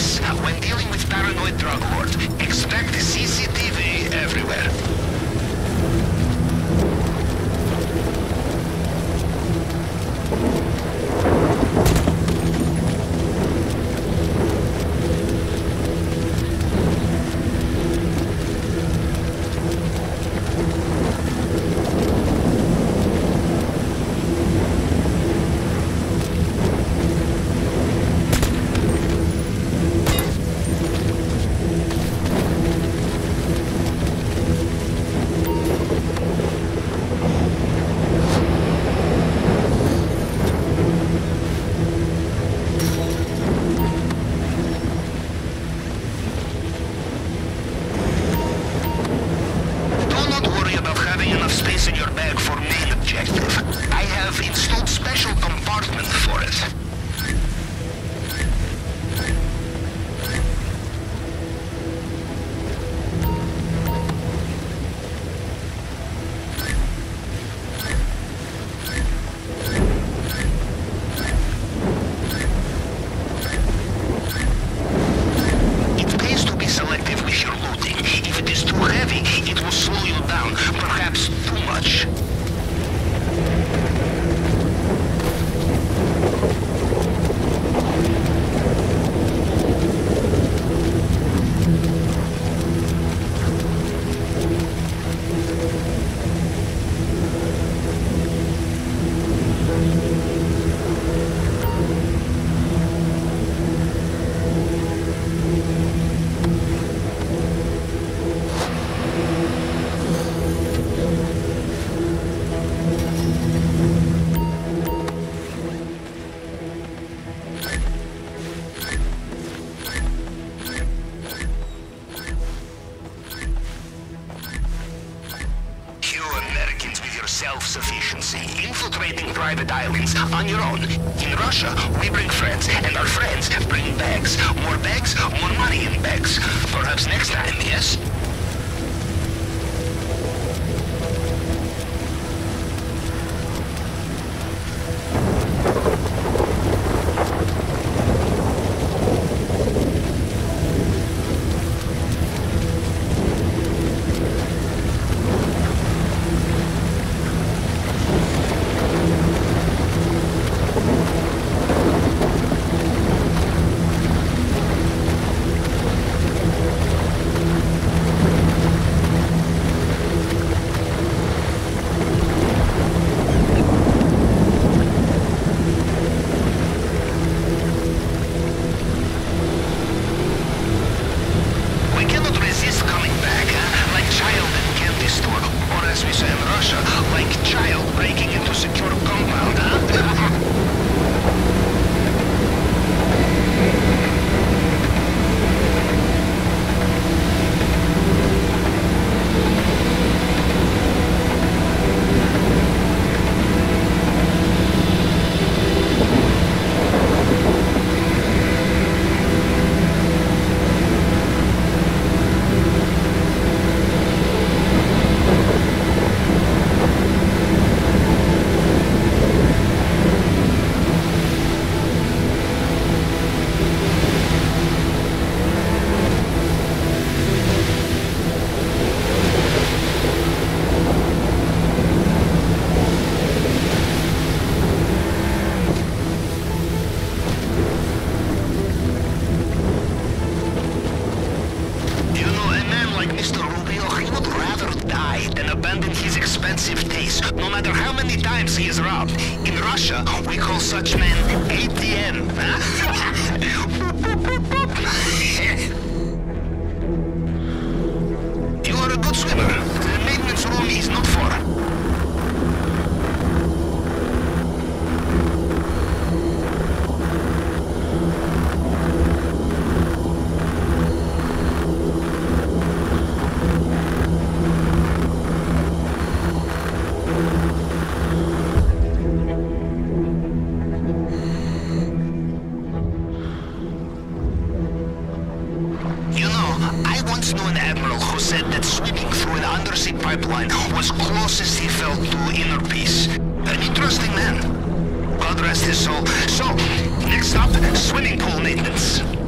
When dealing with paranoid drug lords, expect CCTV everywhere. Private islands on your own. In Russia, we bring friends, and our friends bring bags. More bags, more money in bags. Perhaps next time, yes? Expensive taste, no matter how many times he is robbed. In Russia, we call such men ATM. once knew an admiral who said that swimming through an undersea pipeline was closest he felt to inner peace. An interesting man. God rest his soul. So, next up, swimming pool maintenance.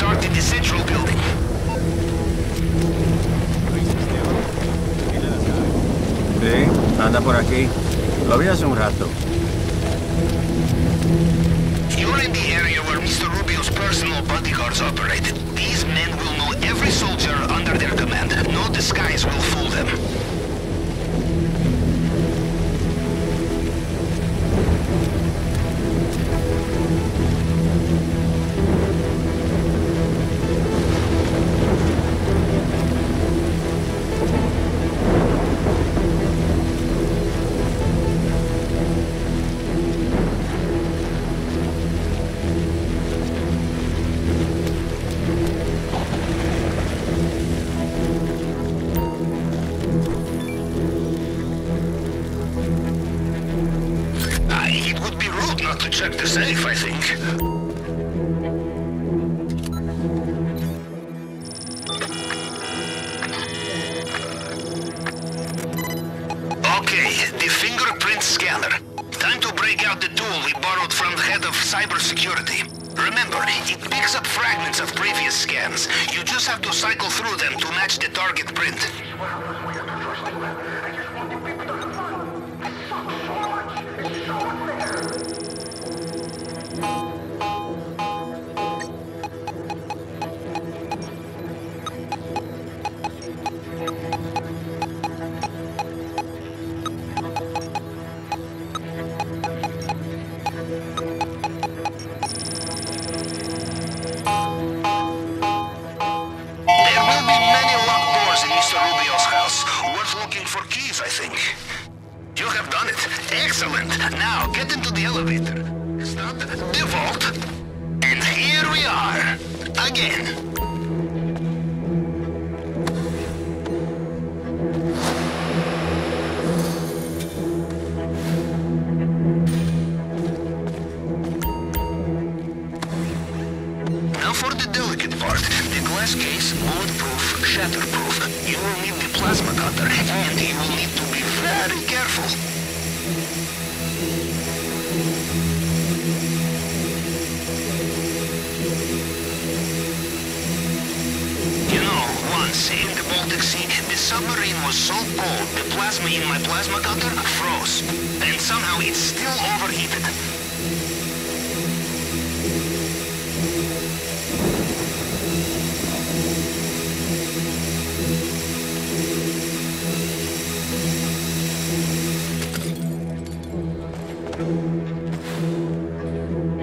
Start in the central building. Sí, anda por aquí. Lo vi hace un rato. You're in the area where Mr. Rubio's personal bodyguards operate. These men will know every soldier under their command. No disguise will fool them. From the head of cybersecurity. Remember, it picks up fragments of previous scans. You just have to cycle through them to match the target print. again. was so cold, the plasma in my plasma cutter froze. And somehow it's still overheated.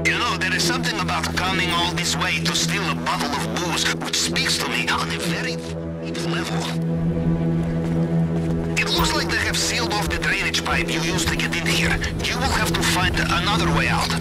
You know, there is something about coming all this way to steal a bottle of booze, which speaks to me on a very deep level. pipe you used to get in here. You will have to find another way out.